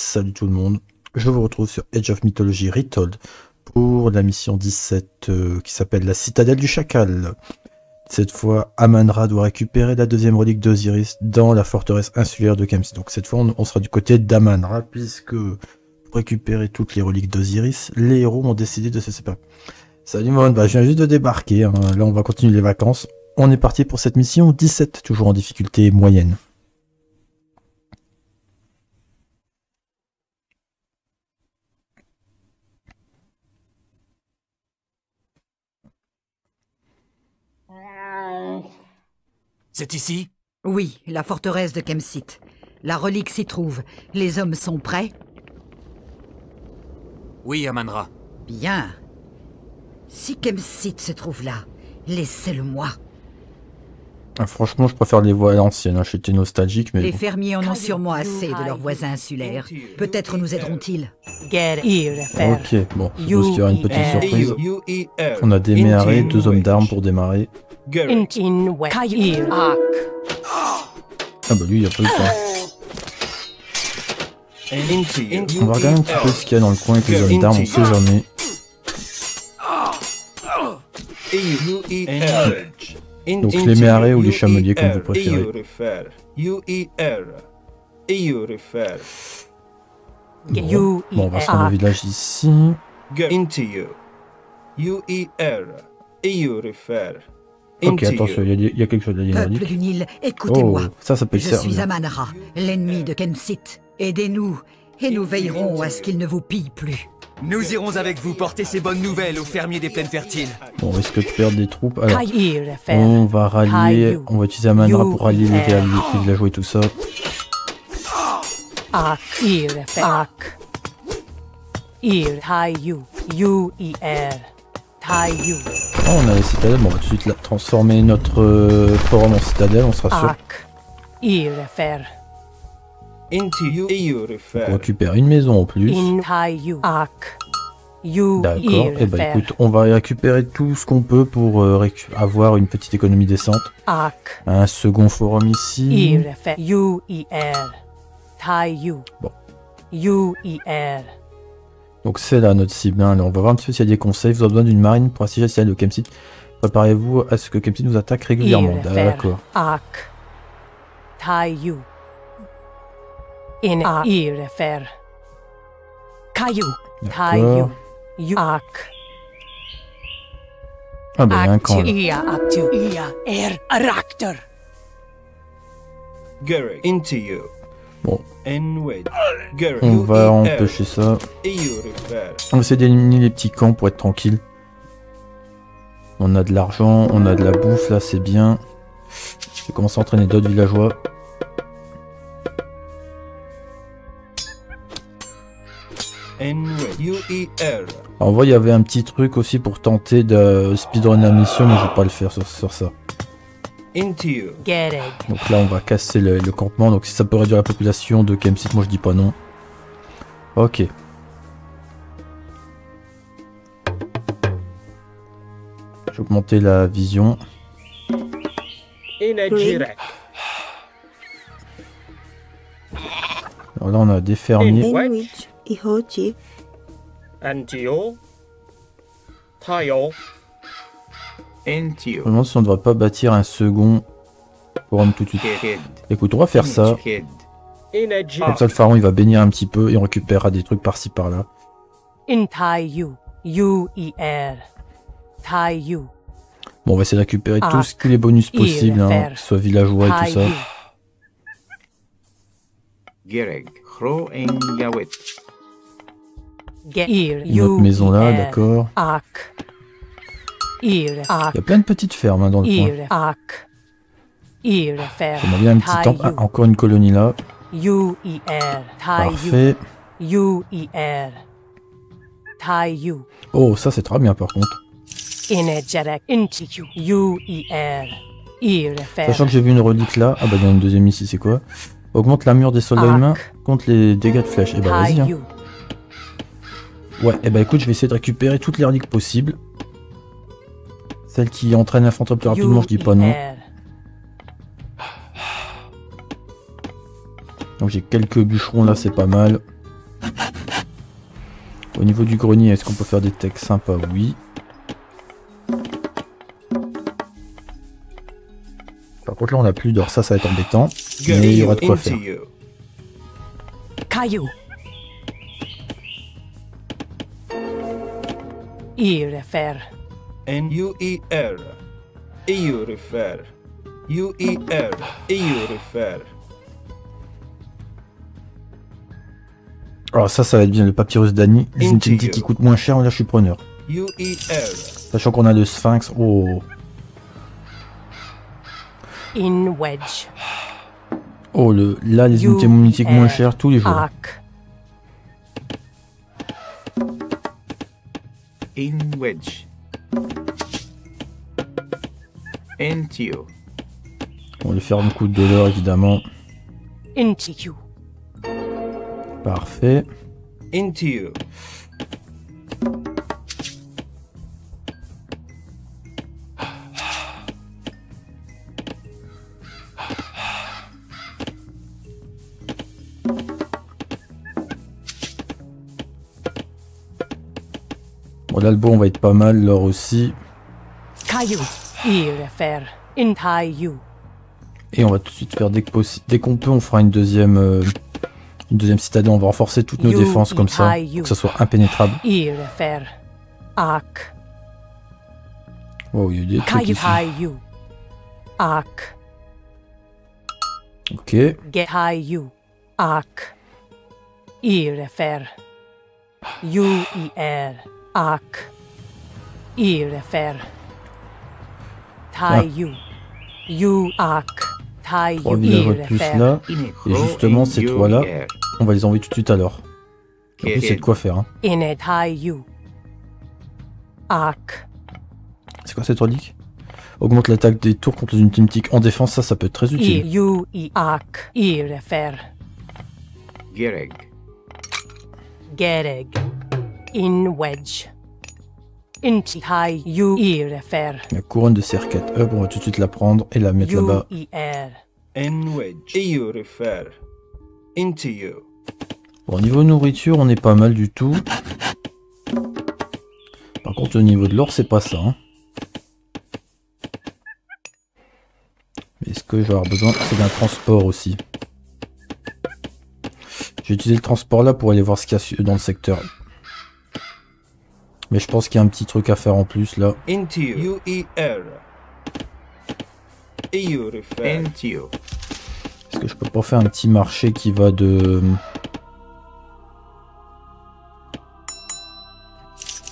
Salut tout le monde, je vous retrouve sur Age of Mythology Retold pour la mission 17 euh, qui s'appelle la citadelle du chacal. Cette fois, Amanra doit récupérer la deuxième relique d'Osiris dans la forteresse insulaire de Kems. Donc cette fois, on, sera du côté d'Amanra puisque pour récupérer toutes les reliques d'Osiris, les héros ont décidé de se séparer. Salut Mon, bah, je viens juste de débarquer, hein. là on va continuer les vacances. On est parti pour cette mission 17, toujours en difficulté moyenne. C'est ici? Oui, la forteresse de Kemsit. La relique s'y trouve. Les hommes sont prêts? Oui, Amanra. Bien. Si Kemsit se trouve là, laissez-le-moi. Ah, franchement, je préfère les voix à l'ancienne, hein. j'étais nostalgique, mais Les bon. fermiers en ont sûrement assez de leurs voisins insulaires. Peut-être nous aideront-ils. Get here, faire. Ok, bon, je suppose qu'il y aura une petite surprise. On a démarré, deux hommes d'armes pour démarrer. In in wet. Here. Ah bah lui, il a pas eu le temps. On va regarder un petit peu ce qu'il y a dans le coin avec les hommes d'armes, on sait jamais. Donc les méharés ou les chameliers, comme vous préférez. E-U-refer. You Bon, on va rendre au village ici. Into you. U-E-R. E-U-refer. Ok, attention, il y, a- il y a quelque chose derrière Peuple du Nil, Oh, écoutez-moi. ça, ça peut Je être suis. Amanra, l'ennemi de Kemsit. Aidez-nous, et nous veillerons à ce qu'il ne vous pille plus. Nous irons avec vous porter ces bonnes nouvelles aux fermiers des plaines fertiles. Bon, on risque de perdre des troupes. Alors, on va rallier, on va utiliser Amanra pour rallier les You les villageois et tout ça. Ak. Er. Oh, on a la citadelle, bon, on va tout de suite la transformer notre euh, forum en citadelle, on sera sûr E-U-refer. récupère une maison en plus. D'accord, et bah faire. écoute, on va récupérer tout ce qu'on peut pour euh, avoir une petite économie décente. Un second forum ici. Er. Bon. Donc c'est là notre cible. hein. Alors, on va voir un petit peu s'il y a des conseils. Vous avez besoin d'une marine pour assiéger la citadelle de Kemsit. Préparez-vous à ce que Kemsit nous attaque régulièrement. D'accord. Ah bah il y a un camp. là. Er. Bon. On va empêcher ça. On va essayer d'éliminer les petits camps pour être tranquille. On a de l'argent, on a de la bouffe, là c'est bien. Je vais commencer à entraîner d'autres villageois. Alors, on voit, il y avait un petit truc aussi pour tenter de speedrun la mission, mais je vais pas le faire sur, sur ça. Into you. Get egg. Donc là, on va casser le, le campement. Donc si ça peut réduire la population de Kemsit, moi je dis pas non. Ok. Je vais augmenter la vision. Alors là, on a des fermiers. Antio, Tayo, Je me demande si on ne devrait pas bâtir un second forum tout de suite. Écoute, on va faire ça. Comme ça, le pharaon, il va bénir un petit peu et on récupérera des trucs par-ci par-là. Bon, on va essayer de récupérer Ah. tous, les bonus possibles, hein, que ce soit villageois et tout ça. autre maison là, d'accord. Il y a plein de petites fermes hein, dans le coin. A bien un petit temple. Ah, encore une colonie là. Parfait. Oh, ça c'est très bien par contre. Sachant que j'ai vu une relique là. Ah bah il y en a une deuxième ici, c'est quoi? Augmente l'armure des soldats humains contre les dégâts de flèches. Et bah vas-y. hein. Ouais, et bah écoute, je vais essayer de récupérer toutes les reliques possibles. Celle qui entraîne l'infanterie plus rapidement, je dis pas non. Donc j'ai quelques bûcherons là, c'est pas mal. Au niveau du grenier, est-ce qu'on peut faire des techs sympas? Oui. Par contre là on a plus d'or, ça ça va être embêtant. Mais il y aura de quoi into faire. You. Caillou. Irrefer. N-U-E-R. EU refer. U-E-R. EU refer. Alors ça ça va être bien, le papyrus d'Annie. Une utilité you. qui coûte moins cher, là je suis preneur. U-E-R. Sachant qu'on a le sphinx. Oh, In wedge. oh le, là les unités monétiques moins chères tous les jours. Arc. In wedge. Into. On va lui faire un coup de l'or évidemment. Into you. Parfait. Into you. Bon là le bois on va être pas mal, l'or aussi. Caillou. Et on va tout de suite faire dès qu'on peut, on fera une deuxième, euh, une deuxième citadelle. On va renforcer toutes nos défenses comme ça, pour que ça soit impénétrable. Oh, il y a des trucs Caillou. ici. you. Arc. Ok. Ah. villageois de plus irrefer. là. In Et justement, ces trois-là, on va les envoyer tout de suite alors. En plus, c'est de quoi faire. Hein. In a tai you. Arc. C'est quoi cette relique? Augmente l'attaque des tours contre les unités mythiques en défense, ça, ça peut être très utile. you arc. Irrefer. Gereg. Gereg. In wedge. La couronne de cerquette, hop, on va tout de suite la prendre et la mettre You là-bas. Bon, au niveau nourriture, on est pas mal du tout. Par contre, au niveau de l'or, c'est pas ça. hein. Mais ce que je vais avoir besoin, c'est d'un transport aussi. J'ai utilisé le transport là pour aller voir ce qu'il y a dans le secteur. Mais je pense qu'il y a un petit truc à faire en plus là. Into you. U-E-R. EU refer. Into you. Est-ce que je peux pas faire un petit marché qui va de...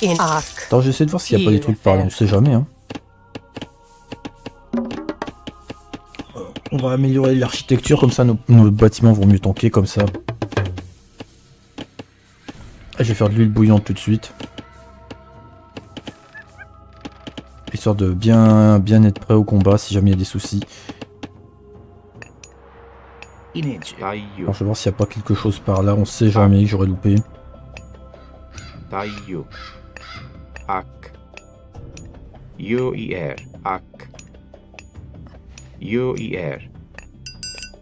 Attends, j'essaie de voir s'il n'y a pas des trucs par là, on sait jamais. Hein. On va améliorer l'architecture, comme ça nos, nos bâtiments vont mieux tanker, comme ça. Ah, Je vais faire de l'huile bouillante tout de suite. Histoire de bien, bien être prêt au combat si jamais il y a des soucis. Alors je vais voir s'il n'y a pas quelque chose par là, on sait jamais que j'aurais loupé.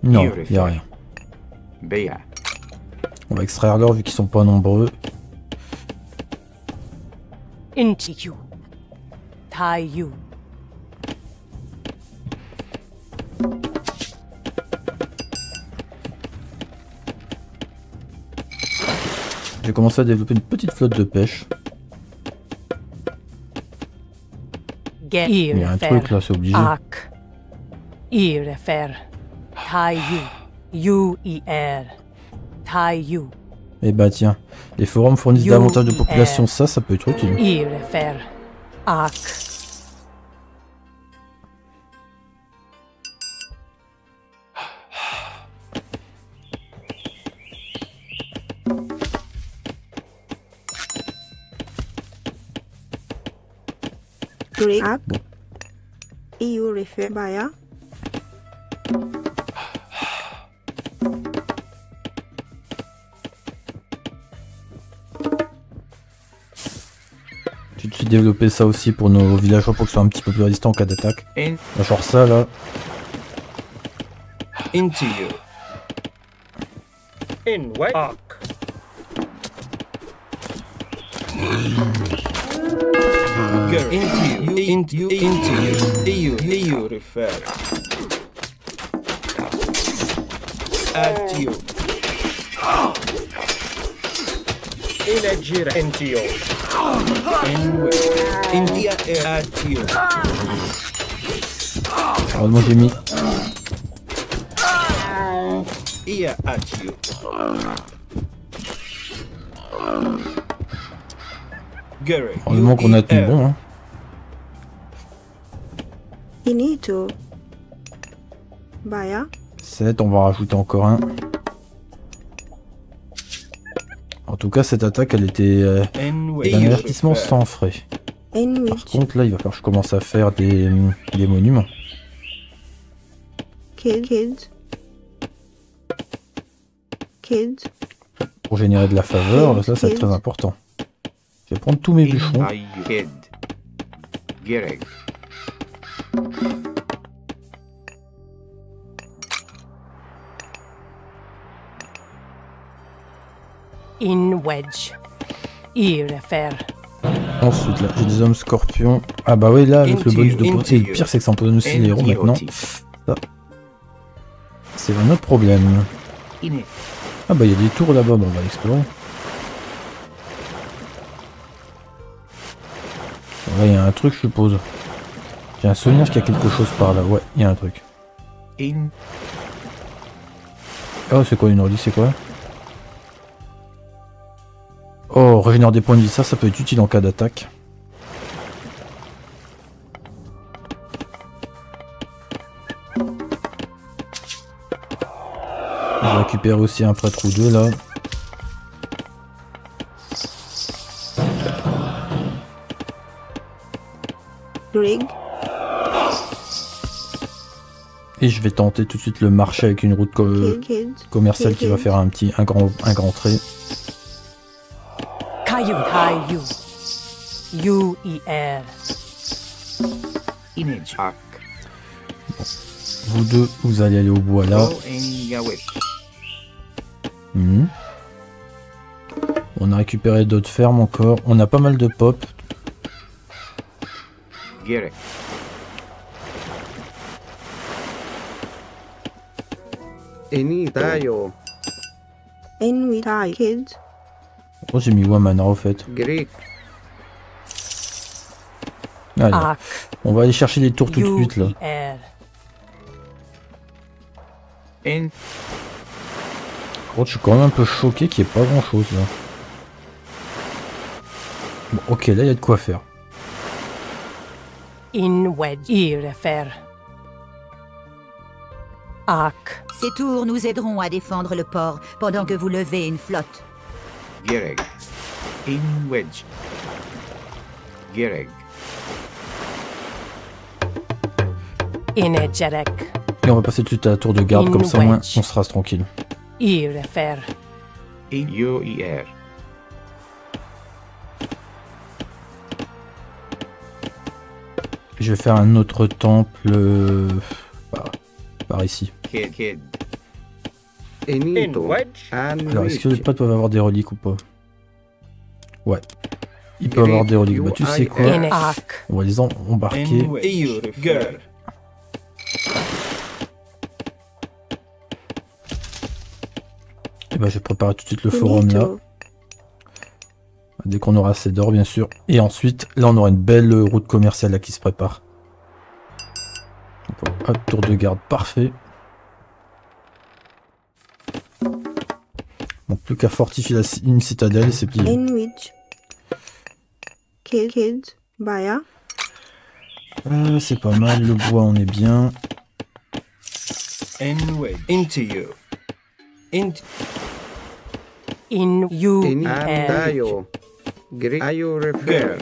Non, Il n'y a rien. On va extraire l'or vu qu'ils sont pas nombreux. Tai you. J'ai commencé à développer une petite flotte de pêche. Get Il y a un truc là, c'est obligé. E you. Eh bah tiens, les forums fournissent davantage de population, ça, ça peut être utile. Irrefer. Arc. Greek app. EU refer by Développé ça aussi pour nos villageois pour qu'ils soient un petit peu plus résistants en cas d'attaque. Genre ça là, Into you. In wedge. Arc. Girl. Into you. Into you. Into you. EU. EU refer. At you. At you. Heureusement j'ai mis. Here at you. Gary. Heureusement qu'on a UER. bon. Hein. Inito. Baya. 7, on va en rajouter encore un. Tout cas, cette attaque, elle était euh, un avertissement sans frais. Par contre, là, il va falloir que je commence à faire des, des monuments. Kids. Kids. Kids. Pour générer de la faveur, là, ça, c'est très important. Je vais prendre tous mes bûcherons. In wedge. Irefer. Ensuite, là, j'ai des hommes scorpions. Ah bah oui, là, avec le bonus de Et le pire, c'est que ça donne aussi les héros maintenant. Ça. C'est un autre problème. Ah bah il y a des tours là-bas, bon on va l'explorer. Ouais, il y a un truc je suppose. J'ai un souvenir qu'il y a quelque chose par là, ouais, il y a un truc. Oh c'est quoi une relique, c'est quoi? Oh, régénère des points de vie, ça, ça peut être utile en cas d'attaque. Je vais récupérer aussi un prêtre ou deux là. Et je vais tenter tout de suite le marché avec une route co- commerciale qui va faire un petit, un grand, un grand trait. Kayu Hai Yu. U E R. Inage. Ak. Vous deux, vous allez aller au bois là. Mhm. On a récupéré d'autres fermes encore. On a pas mal de pop. Tayo. Kids. Oh, j'ai mis Wamana au fait. Greek. Allez, Ak. on va aller chercher les tours tout de suite là. Contre, je suis quand même un peu choqué qu'il n'y ait pas grand chose là. Bon, ok, là il y a de quoi faire. Ces tours nous aideront à défendre le port pendant que vous levez une flotte. Gereg. In Wedge. Gereg. Inegerek. Et on va passer tout de suite à la tour de garde, In comme ça au moins on sera tranquille. Irefer. In. Je vais faire un autre temple euh, par, par ici. Kid. Kid. Enito. Alors, est-ce que les potes peuvent avoir des reliques ou pas Ouais. Ils peuvent avoir des reliques. Bah, tu sais quoi. On va les embarquer. Et bah, je vais préparer tout de suite le forum là. Dès qu'on aura assez d'or, bien sûr. Et ensuite, là, on aura une belle route commerciale là qui se prépare. Donc, hop, tour de garde, parfait. Donc, plus qu'à fortifier la une citadelle, c'est plié. Enwich. Kids. Kids. Baya. Euh, c'est pas mal, le bois, on est bien. In Wedge. Into you. Into. In U Eni R. tayo. Greek. Ayo Girl. refer.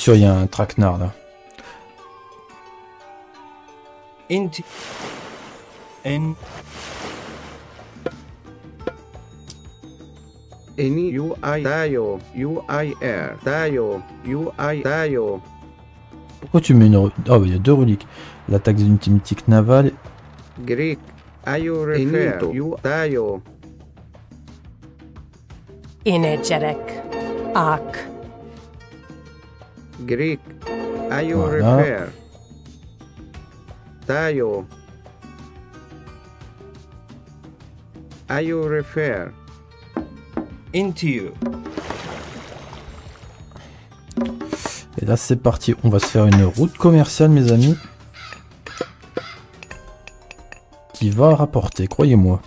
Sûr, il y a un traquenard là. Eni UI tayo. UIR. Tayo. UI tayo. Pourquoi tu mets une... Ah bah il y a deux reliques. L'attaque des unités mythiques navales. Greek. Ayo refer. You tayo. Inegerek. Ak. Greek. Ayo Voilà. refer. Tayo. Ayo refer. Into you. Et là c'est parti. On va se faire une route commerciale mes amis. Qui va rapporter, croyez-moi.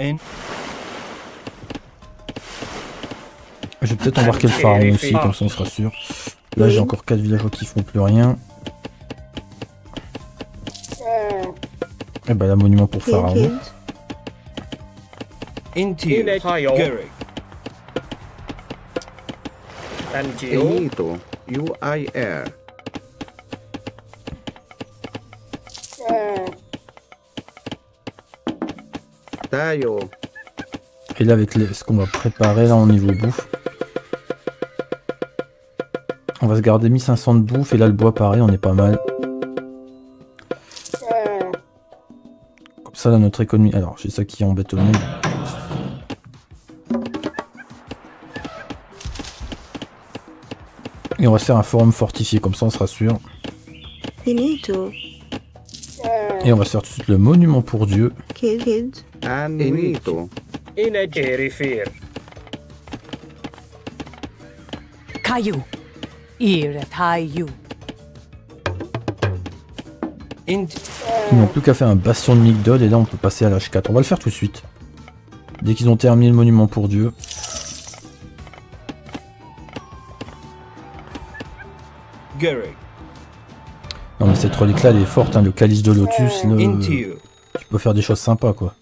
In. Je vais peut-être embarquer le pharaon aussi, comme ça on sera sûr. Là j'ai encore 4 villageois qui font plus rien. Et bah la monument pour pharaon. Enito. UIR. Tayo. Et là avec les- ce qu'on va préparer là au niveau bouffe. On va se garder 1500 de bouffe et là le bois pareil on est pas mal. Comme ça là notre économie. Alors j'ai ça qui embête au monde. Et on va se faire un forum fortifié comme ça on sera sûr. Et on va se faire tout de suite le monument pour Dieu. Kill Ils n'ont plus qu'à faire un bastion de Migdol et là on peut passer à l'H4. On va le faire tout de suite. Dès qu'ils ont terminé le monument pour Dieu. Non mais cette relique là elle est forte, hein, le calice de lotus, le- you. tu peux faire des choses sympas quoi.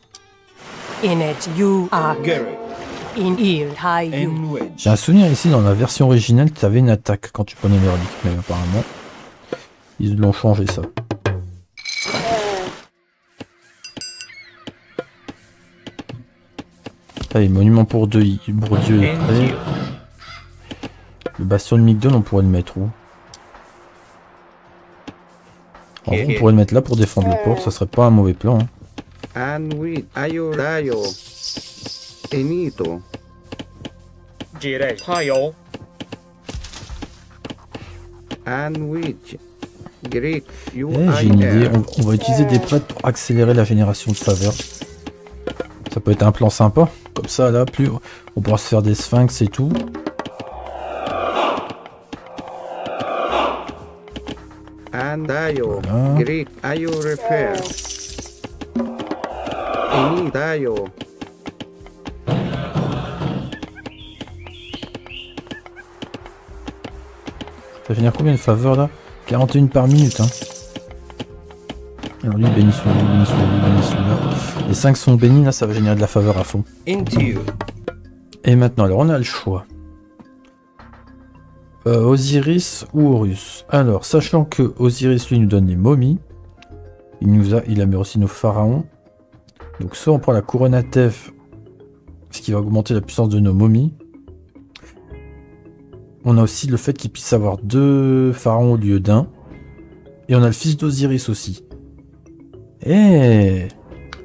You. In Tayu. In wedge. J'ai un souvenir ici dans la version originale, tu avais une attaque quand tu prenais les reliques, mais apparemment ils l'ont changé ça. Allez, monument pour deux, il- pour Dieu. Le bastion de Migdol, on pourrait le mettre où? En vrai, on pourrait le mettre là pour défendre le port, ça serait pas un mauvais plan. hein. Ayo. Enito. Anwich. Greek. Eh, J'ai une idée, on, on va utiliser des prêtres pour accélérer la génération de faveurs. Ça peut être un plan sympa. Comme ça, là, plus on pourra se faire des sphinx et tout. Andayo. Voilà. Greek. Ayo refer. Enitayo. Ça va combien de faveurs là? 41 par minute. Hein. Alors lui, lui, bénis celui-là, lui, bénis celui-là. Les 5 sont bénis, là, ça va générer de la faveur à fond. Et maintenant, alors on a le choix. Euh, Osiris ou Horus? Alors, sachant que Osiris, lui, nous donne les momies. Il nous a, il a mis aussi nos pharaons. Donc soit on prend la couronne à Tef, ce qui va augmenter la puissance de nos momies. On a aussi le fait qu'il puisse avoir deux pharaons au lieu d'un. Et on a le fils d'Osiris aussi. Et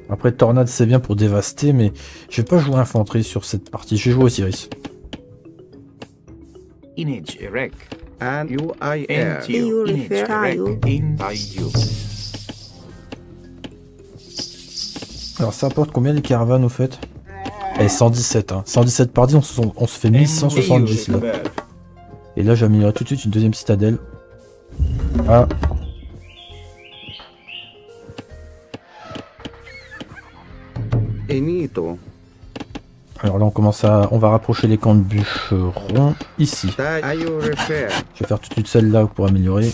après Tornade c'est bien pour dévaster, mais je vais pas jouer infanterie sur cette partie. Je vais jouer Osiris. Inage You Inage. Alors ça apporte combien les caravanes au fait? Eh 117 hein. 117 par 10, on se, on se fait 1170 là. Et là j'ai amélioré tout de suite une deuxième citadelle. Ah. Alors là on commence à. On va rapprocher les camps de bûcherons ici. Je vais faire tout de suite celle-là pour améliorer.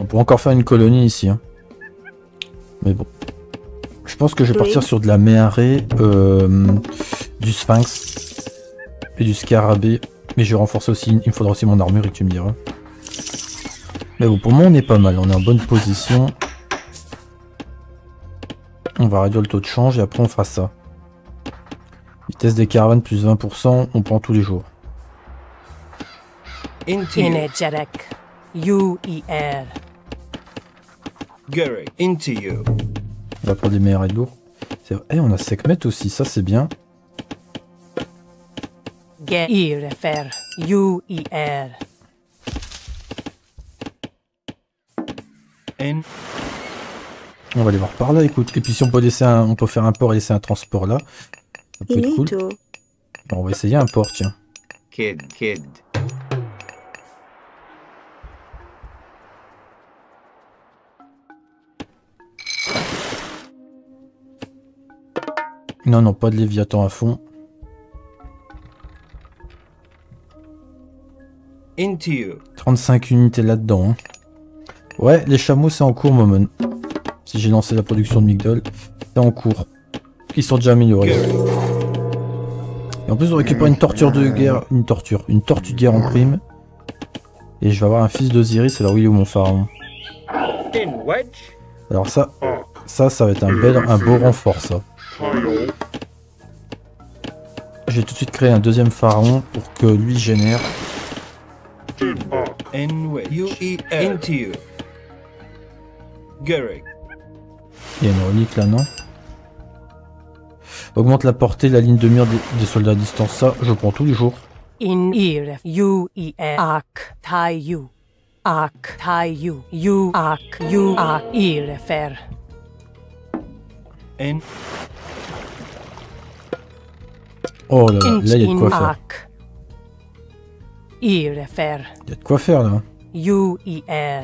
On pourrait encore faire une colonie ici. hein. Mais bon. Je pense que je vais partir sur de la méharée, euh, du sphinx et du scarabée. Mais je vais renforcer aussi. Il me faudra aussi mon armure et tu me diras. Mais bon, pour moi on est pas mal. On est en bonne position. On va réduire le taux de change et après on fera ça. Vitesse des caravanes plus 20%, on prend tous les jours. Into you. U-E-R. Into you. On va prendre des meilleurs et de lourds. Eh, on a Sekhmet aussi, ça c'est bien. Ge-Irefer. U-E-R. In. On va aller voir par là, écoute. Et puis si on peut laisser un, on peut faire un port et laisser un transport là. Ça peut être cool. Bon, on va essayer un port, tiens. Kid, kid. Non, non, pas de Léviathan à fond. Into you. 35 unités là-dedans. hein. Ouais, les chameaux c'est en cours, Momon. Si j'ai lancé la production de Migdol, c'est en cours. Ils sont déjà améliorés. Et en plus, on récupère une torture de guerre. Une torture. Une tortue de guerre en prime. Et je vais avoir un fils d'Osiris. Alors, il est où mon pharaon. Alors, ça, ça, ça va être un, bel, un beau renfort, ça. Je vais tout de suite créer un deuxième pharaon pour que lui génère. In which. U-E-R. Into you. Gary. Il y a une relique là, non? Augmente la portée, la ligne de mire des, des soldats à distance. Ça, je prends tous les jours. In-Iref. U-E-R. Ak. Tai-U. Ak. Tai-U. U. Ak. U. Ak. Irefer. In. Oh là là, là, il y a de quoi faire. Irefer. Il y a de quoi faire là. U-E-R.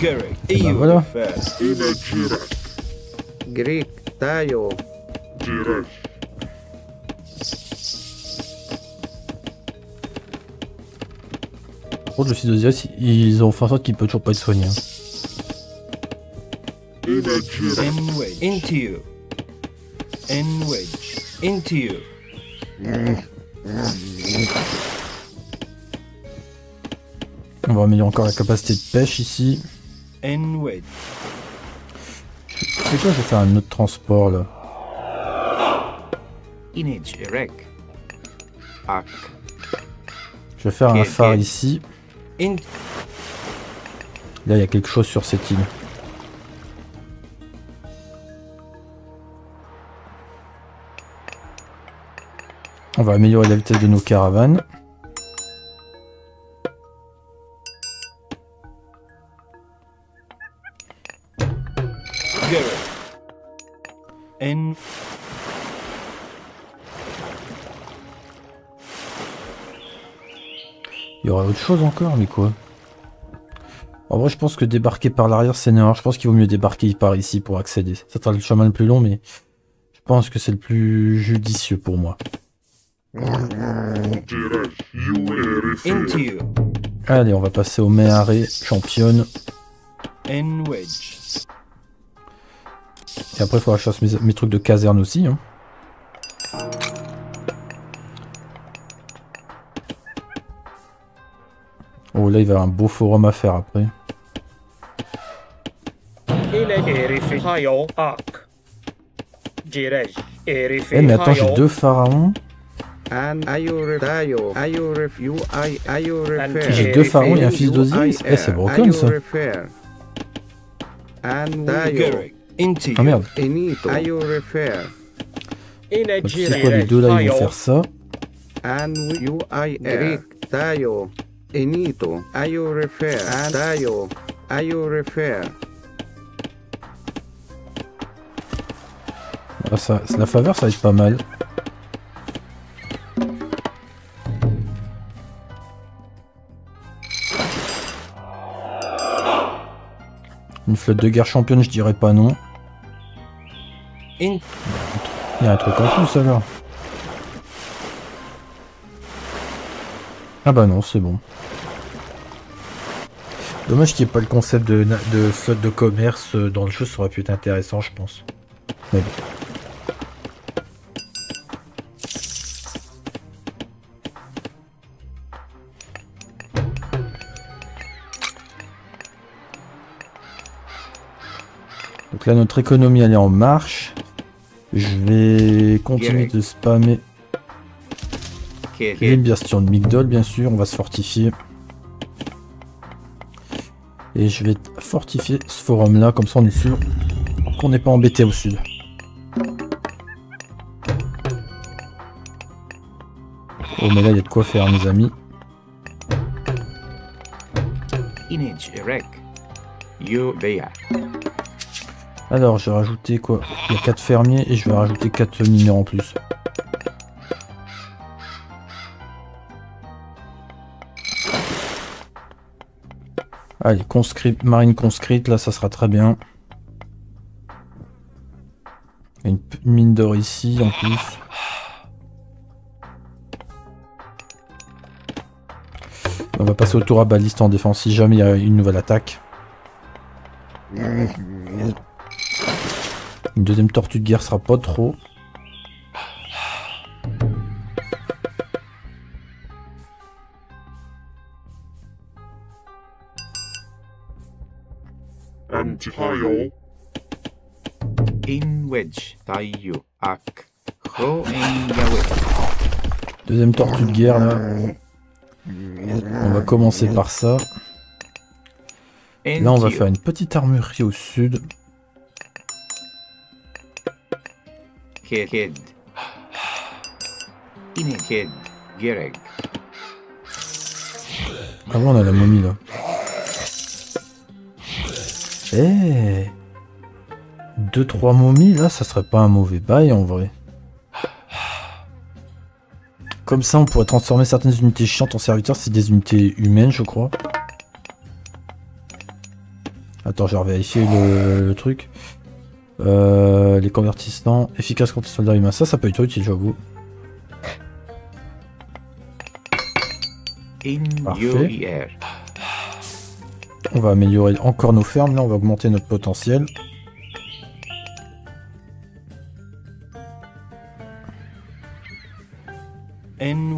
Gary. ben EU. voilà. Greek, Tayo. Par contre, le fils ils ont fait en sorte qu'il peut toujours pas être soigné. hein. Into you. Into you. On va améliorer encore la capacité de pêche ici. C'est quoi Je vais faire un autre transport là? Je vais faire un phare ici. In. Là, il y a quelque chose sur cette île. On va améliorer la vitesse de nos caravanes. In. Il y aurait autre chose encore, mais quoi En vrai, je pense que débarquer par l'arrière, c'est une erreur. Je pense qu'il vaut mieux débarquer par ici pour accéder. Ça sera le chemin le plus long, mais je pense que c'est le plus judicieux pour moi. Allez, on va passer au Méharé championne. Et après, il faudra que je fasse mes, mes trucs de caserne aussi. hein. Oh, là, il va y avoir un beau forum à faire après. Eh, mais attends, j'ai deux pharaons. J'ai deux pharaons et un fils d'Osiris. Eh, c'est broken, ça. Ah merde. Tu sais quoi, les deux là, ils vont faire ça? You I. Ayur refer? An Tayo. Ayur refer? Ah, ça, la faveur, ça va être pas mal. Une flotte de guerre championne, je dirais pas non. Il y a un truc en plus alors. Ah bah non, c'est bon. Dommage qu'il n'y ait pas le concept de, de flotte de commerce euh, dans le jeu, ça aurait pu être intéressant, je pense. Donc là, notre économie, elle est en marche. Je vais continuer de spammer. Les bastions de Migdol, bien sûr. On va se fortifier. Et je vais fortifier ce forum-là, comme ça on est sûr qu'on n'est pas embêté au sud. Oh, mais là, il y a de quoi faire, mes amis. Alors, je vais rajouter quoi? Il y a 4 fermiers et je vais rajouter 4 mineurs en plus. Allez, marine conscrite, là ça sera très bien. Une mine d'or ici en plus. On va passer au tour à baliste en défense si jamais il y a une nouvelle attaque. Une deuxième tortue de guerre sera pas trop. Wedge. Ak. Ho yawe. Deuxième tortue de guerre là. On va commencer par ça. Là on va faire une petite armurerie au sud. Gereg. Ah ouais, on a la momie là. Eh 2-3 momies là, ça serait pas un mauvais bail en vrai. Comme ça, on pourrait transformer certaines unités chiantes en serviteurs, c'est des unités humaines, je crois. Attends, je vais vérifier le, le truc. Euh, les convertissants, efficaces contre les soldats humains, ça, ça peut être utile, j'avoue. Parfait. On va améliorer encore nos fermes, là, on va augmenter notre potentiel.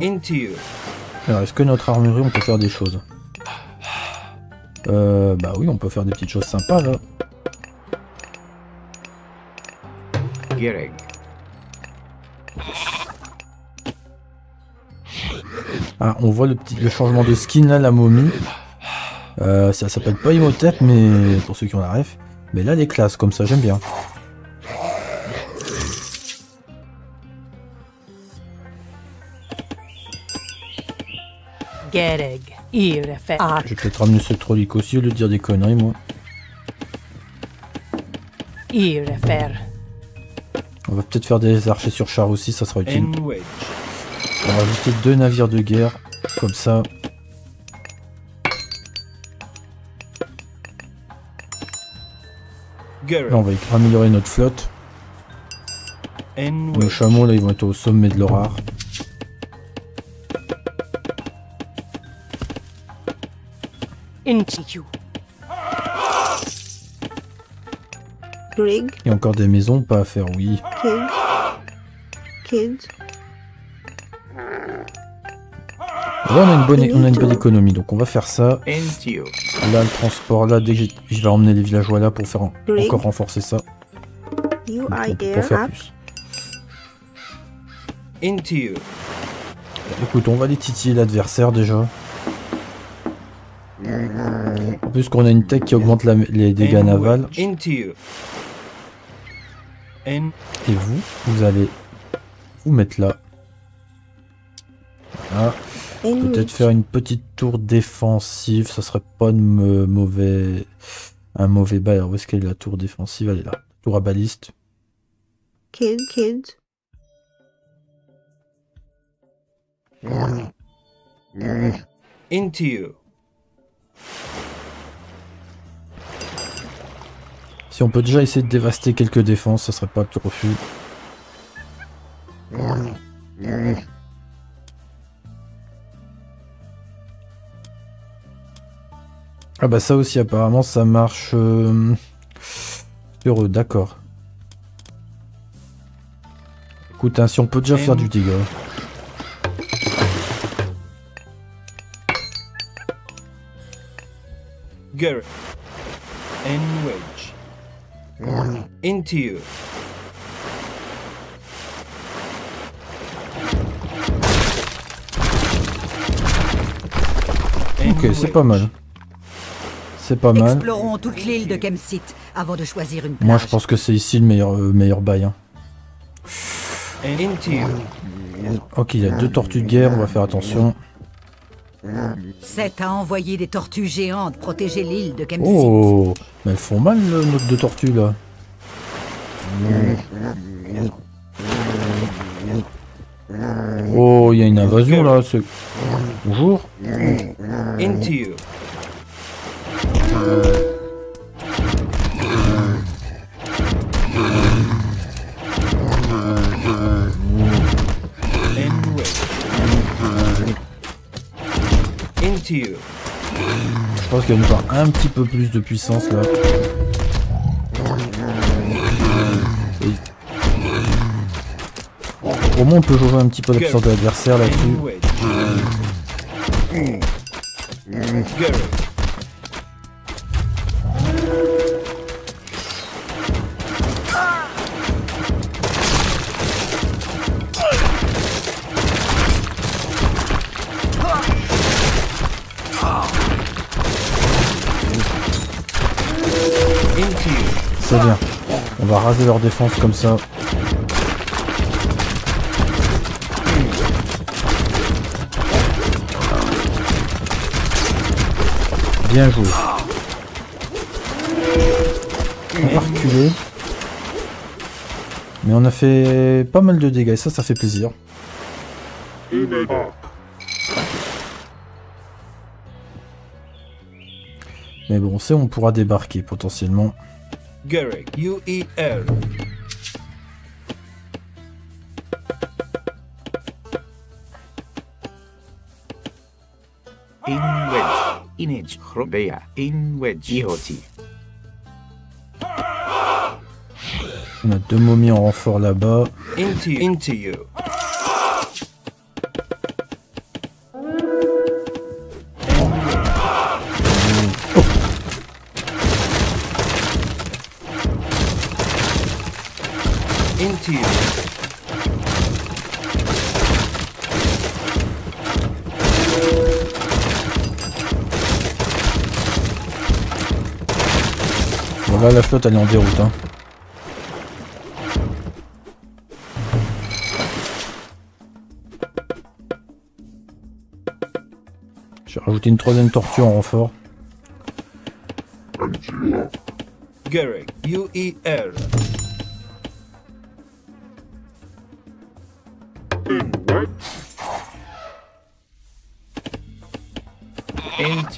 Into you. Alors, est-ce que notre armurerie, on peut faire des choses Euh, bah oui, on peut faire des petites choses sympas, là. Ah, on voit le, petit, le changement de skin, là, la momie. Euh, ça s'appelle pas Imhotep, mais pour ceux qui ont la ref. Mais là, les classes, comme ça, j'aime bien. Gereg. Irefer. Je vais peut-être ramener ce trollic aussi, au lieu de dire des conneries, moi. Irefer. On va peut-être faire des archers sur char aussi, ça sera utile. On va rajouter deux navires de guerre, comme ça. Là, on va améliorer notre flotte. Nos chameaux, là, ils vont être au sommet de leur art. Into you. Rig, Il y a encore des maisons pas à faire, oui. kids, kids, Là, on a une bonne, on a une belle économie, donc on va faire ça. Là, le transport, là, dès que je vais emmener les villageois là pour faire en- encore renforcer ça. Donc, air faire plus. Écoute, on va les titiller l'adversaire déjà. En plus qu'on a une tech qui augmente la- les dégâts navals. wedge. Into you. En Et vous, vous allez vous mettre là. Peut-être faire une petite tour défensive, ça serait pas de me- mauvais un mauvais bail. Alors, où est-ce qu'elle est la tour défensive? Elle est là. Tour à baliste. kid, kids, into you. Si on peut déjà essayer de dévaster quelques défenses, ça serait pas le refus. Ah bah ça aussi apparemment ça marche euh, sur eux, d'accord. Écoute, hein, si on peut déjà faire du dégât. Gereg. En wedge. Into you. Ok, c'est pas mal. C'est pas mal. Explorons toute l'île de Kemsit avant de choisir une plage. Moi, je pense que c'est ici le meilleur, euh, meilleur bail. hein. Ok, il y a deux tortues de guerre, on va faire attention. Seth a envoyé des tortues géantes protéger l'île de Kemsit. Oh, mais elles font mal, le- notre deux tortues, là. Oh, il y a une invasion, là. c'est- Bonjour. Into you. And Je pense qu'il va nous faire un petit peu plus de puissance, là. Au moins, on peut jouer un petit peu la puissance de l'adversaire, là-dessus. On va raser leur défense comme ça. Bien joué. On va reculer. Mais on a fait pas mal de dégâts et ça, ça fait plaisir. Mais bon, on sait, on pourra débarquer potentiellement. Garrick. U-E-R. In wedge. Image. Robea. In wedge. Ihoti. On a deux momies en renfort là-bas. Into you. Into you. Bon là, la flotte, elle est en déroute. Hein. J'ai rajouté une troisième tortue en renfort. Garrick. U-E-R.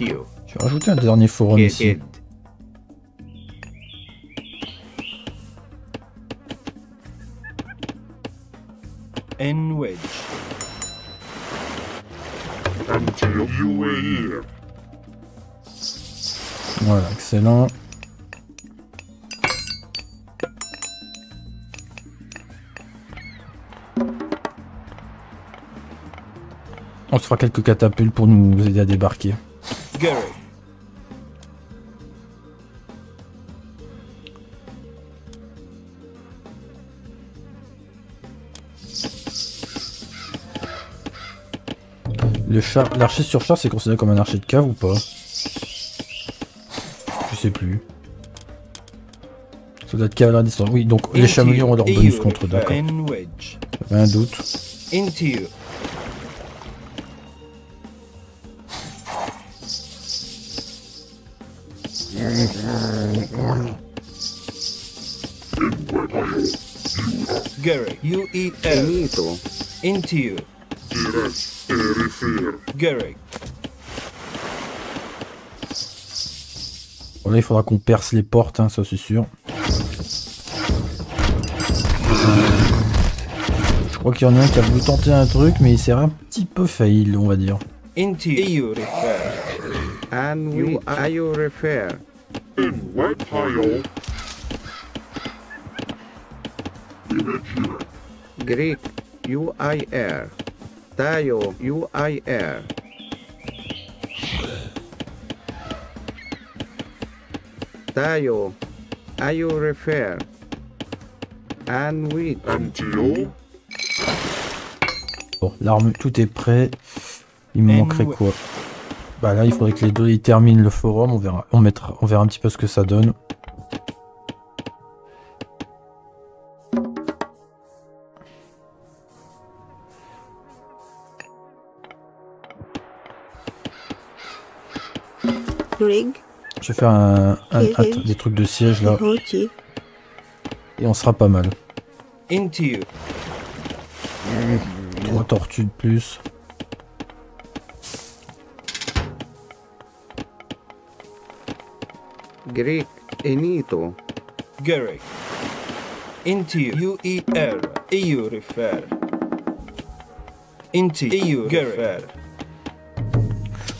You. J'ai rajouté un dernier forum ici. Voilà, excellent. On se fera quelques catapultes pour nous aider à débarquer. Char, l'archer sur char, c'est considéré comme un archer de cave ou pas? Je sais plus. Soldat de cavalerie à distance. Oui, donc les chameliers ont leur bonus contre, d'accord. J'avais un doute. Into you. Garrick. U-E-R. Enito. Into you. Garrick. Bon, là, il faudra qu'on perce les portes, hein, ça c'est sûr. Je crois qu'il y en a un qui a voulu tenter un truc, mais il s'est un petit peu fail, on va dire. Into you. And we are you refer. Greek U-I-R. Tayo U-I-R. Tayo Are you refer? And which? Bon, l'arme, tout est prêt. Il me manquerait quoi? Bah là, il faudrait que les deux ils terminent le forum. On verra, on mettra, on verra un petit peu ce que ça donne. Je vais faire un, des trucs de siège là et on sera pas mal. Into you. Trois tortues de plus. Greek. Enito. Garrick. Into you. U-E-R. EU refer. Into EU refer.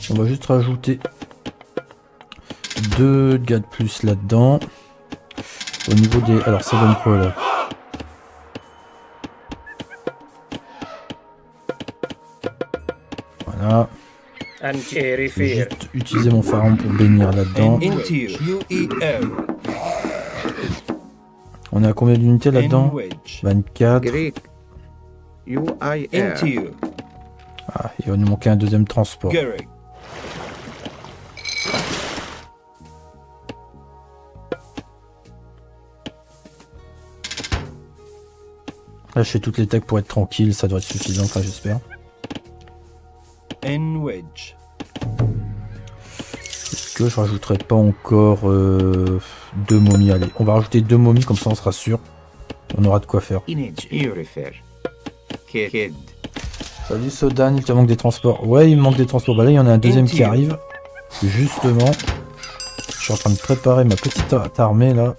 On va juste rajouter deux gars de plus là-dedans. Au niveau des. Alors ça donne quoi là juste utiliser mon pharaon pour bénir là-dedans. U-E-R. On est à combien d'unités là-dedans And wedge. 24. Greek. U-I-R. Into you. Ah, il va nous manquer un deuxième transport. Garrick. Là, je fais toutes les techs pour être tranquille, ça doit être suffisant, enfin j'espère. Que je rajouterai pas encore euh, deux momies Allez, on va rajouter deux momies, comme ça on sera sûr. On aura de quoi faire. Salut Sodan, il te manque des transports. Ouais, il manque des transports. Bah là, il y en a un deuxième qui arrive. Justement, je suis en train de préparer ma petite ar- armée là.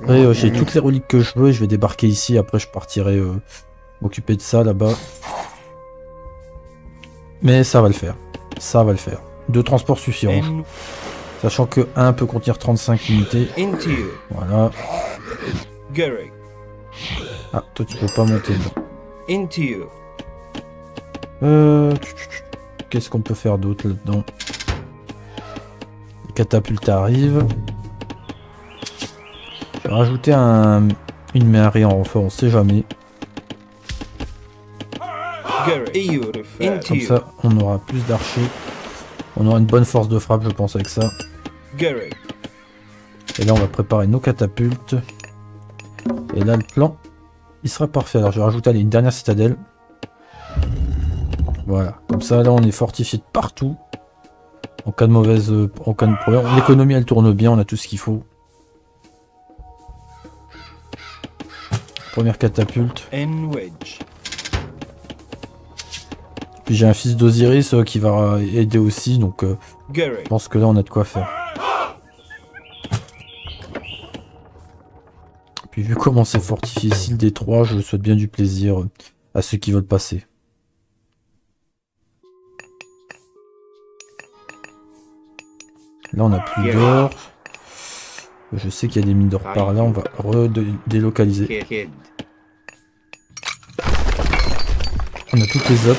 Après, euh, j'ai toutes les reliques que je veux et je vais débarquer ici. Après, je partirai euh, m'occuper de ça là-bas. Mais ça va le faire. Ça va le faire. Deux transports suffiront. Sachant que un peut contenir 35 unités. Voilà. Ah, toi tu peux pas monter you. Euh, Qu'est-ce qu'on peut faire d'autre là-dedans? Les catapultes arrivent. Je vais rajouter un, une marée en renfort, on sait jamais. Comme ça, on aura plus d'archers. On aura une bonne force de frappe, je pense, avec ça. Et là, on va préparer nos catapultes. Et là, le plan, il sera parfait. Alors, je vais rajouter allez, une dernière citadelle. Voilà. Comme ça, là, on est fortifié de partout. En cas de mauvaise... euh, En cas de problème. L'économie, elle tourne bien. On a tout ce qu'il faut. Première catapulte. Wedge. Puis j'ai un fils d'Osiris euh, qui va euh, aider aussi. Donc, euh, je pense que là, on a de quoi faire. Puis vu comment c'est fortifié ici le Détroit, je souhaite bien du plaisir à ceux qui veulent passer. Là on a plus d'or. Je sais qu'il y a des mines d'or par là, on va redélocaliser. On a toutes les up.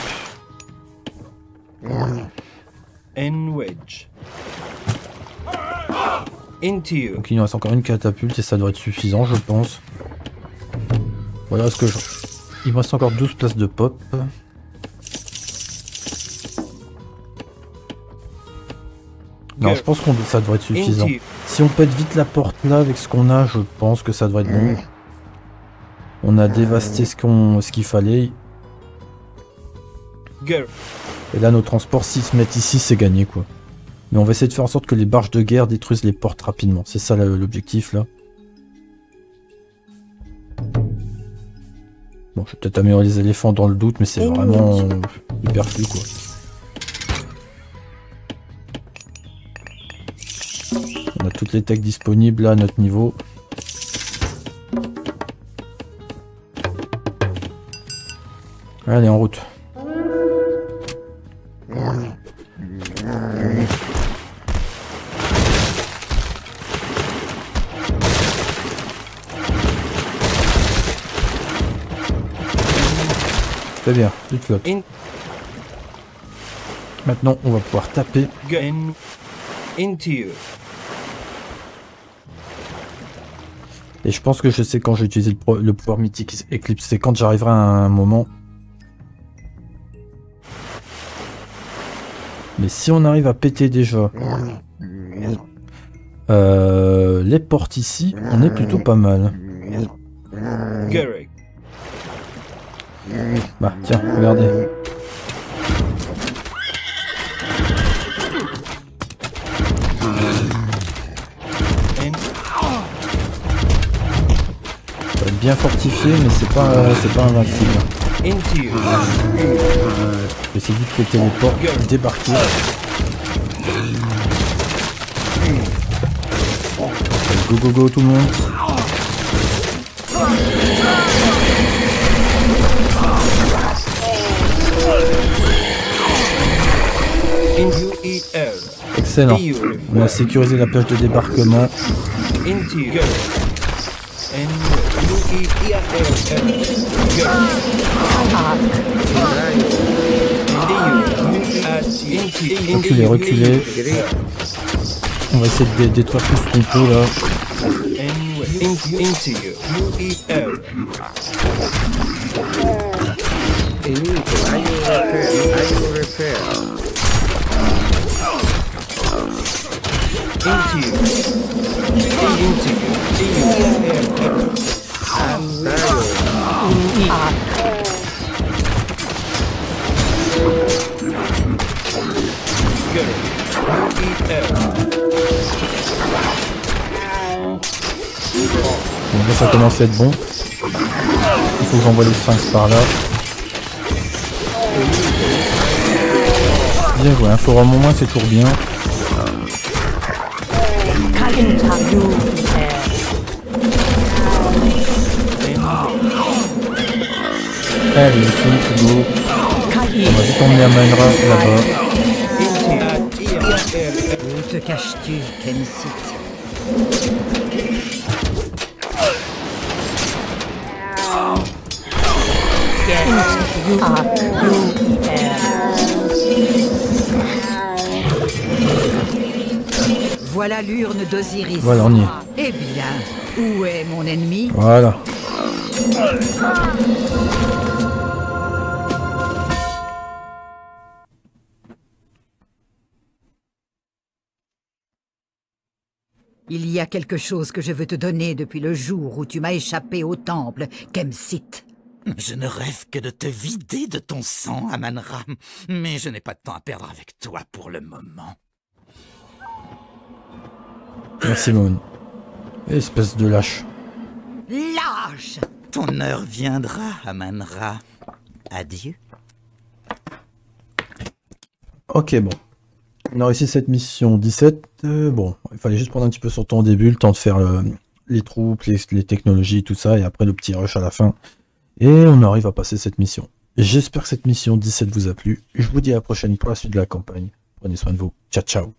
Donc il nous reste encore une catapulte et ça doit être suffisant je pense. Voilà ce que je... Il me reste encore 12 places de pop. Non, je pense que ça devrait être suffisant. Si on pète vite la porte là avec ce qu'on a, je pense que ça devrait être bon. On a dévasté ce qu'on, ce qu'il fallait. Et là, nos transports, s'ils se mettent ici, c'est gagné quoi. Mais on va essayer de faire en sorte que les barges de guerre détruisent les portes rapidement. C'est ça l'objectif là. Bon, je vais peut-être améliorer les éléphants dans le doute, mais c'est Et vraiment nous. hyper flou quoi. On a toutes les techs disponibles là à notre niveau. Allez, en route. Très bien. In- Maintenant, on va pouvoir taper. Into you. Et je pense que je sais quand j'ai utilisé le, le pouvoir mythique Eclipse. C'est quand j'arriverai à un moment. Mais si on arrive à péter déjà euh, les portes ici, on est plutôt pas mal. Garrick. Bah tiens, regardez. Bien fortifié, mais c'est pas, c'est pas invincible. J'essaie vite péter les portes, débarquer. Go go go tout le monde. On a sécurisé la plage de débarquement. Reculez, reculez. On va essayer de dé- détruire tout ce qu'on peut là. Into you. Into you. E U E R L. Antayo. Garrick. U E L. Bon, là, ça commence à être bon. Il faut que j'envoie les sphinx par là. Bien joué, un forum au moins c'est toujours bien. Allez, tout go. On va vite emmener Amanra là-bas. Où te caches-tu, Kensit you Voilà l'urne d'Osiris. Voilà, on y est. Eh bien, où est mon ennemi? Voilà. Il y a quelque chose que je veux te donner depuis le jour où tu m'as échappé au temple, Kemsit. Je ne rêve que de te vider de ton sang, Amanra. Mais je n'ai pas de temps à perdre avec toi pour le moment. Merci Moon. Espèce de lâche. Lâche Ton heure viendra, Amanra. Adieu. Ok, bon. On a réussi cette mission 17. euh, bon, il fallait juste prendre un petit peu sur ton début, le temps de faire euh, les troupes, les, les technologies, tout ça, et après le petit rush à la fin. Et on arrive à passer cette mission. J'espère que cette mission 17 vous a plu. Je vous dis à la prochaine pour la suite de la campagne. Prenez soin de vous. Ciao, ciao.